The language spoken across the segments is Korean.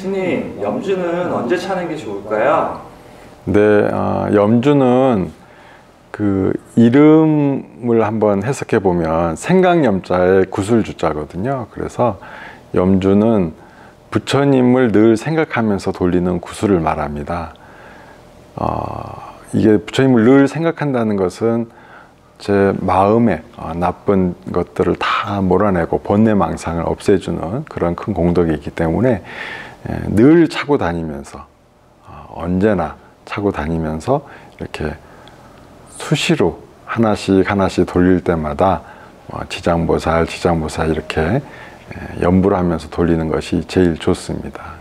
스님, 염주는 언제 차는 게 좋을까요? 네, 어, 염주는 그 이름을 한번 해석해 보면 생강염자의 구슬주자거든요. 그래서 염주는 부처님을 늘 생각하면서 돌리는 구슬을 말합니다. 어, 이게 부처님을 늘 생각한다는 것은 제 마음에 어, 나쁜 것들을 다 몰아내고 번뇌망상을 없애주는 그런 큰 공덕이 있기 때문에 예, 늘 차고 다니면서 어, 언제나 차고 다니면서 이렇게 수시로 하나씩 하나씩 돌릴 때마다 어, 지장보살, 지장보살 이렇게 예, 연부를 하면서 돌리는 것이 제일 좋습니다.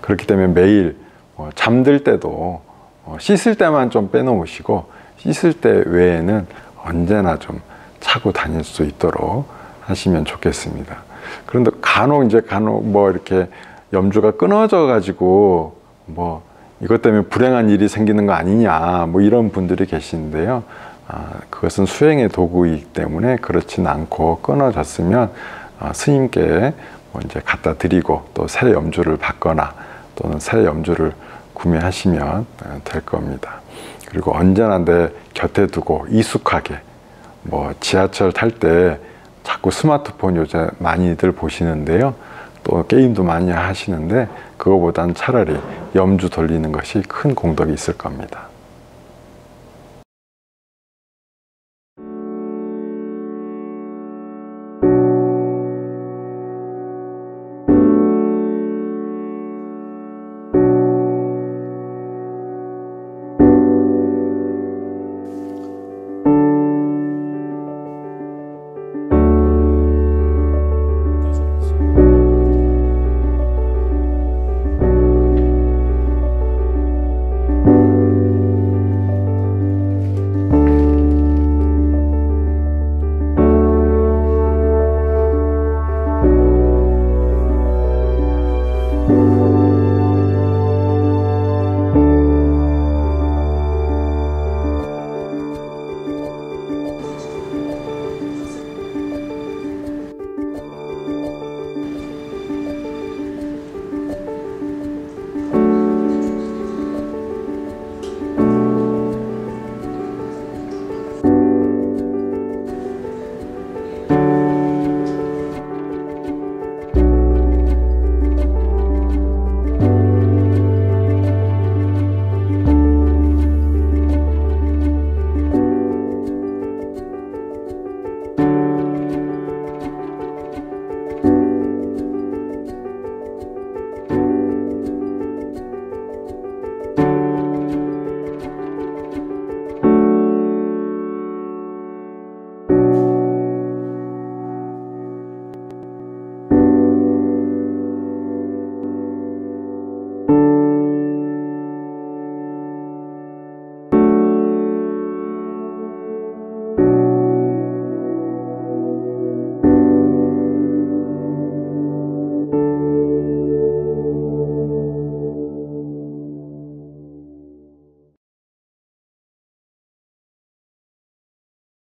그렇기 때문에 매일 어, 잠들 때도 어, 씻을 때만 좀 빼놓으시고 씻을 때 외에는 언제나 좀 차고 다닐 수 있도록 하시면 좋겠습니다. 그런데 간혹 이제 간혹 뭐 이렇게 염주가 끊어져 가지고 뭐 이것 때문에 불행한 일이 생기는 거 아니냐 뭐 이런 분들이 계시는데요. 아, 그것은 수행의 도구이기 때문에 그렇진 않고 끊어졌으면 아, 스님께 뭐 이제 갖다 드리고 또 새 염주를 받거나 또는 새 염주를 구매하시면 아, 될 겁니다. 그리고 언제나 내 곁에 두고 익숙하게 뭐 지하철 탈 때 자꾸 스마트폰 요새 많이들 보시는데요. 또 게임도 많이 하시는데 그거보단 차라리 염주 돌리는 것이 큰 공덕이 있을 겁니다.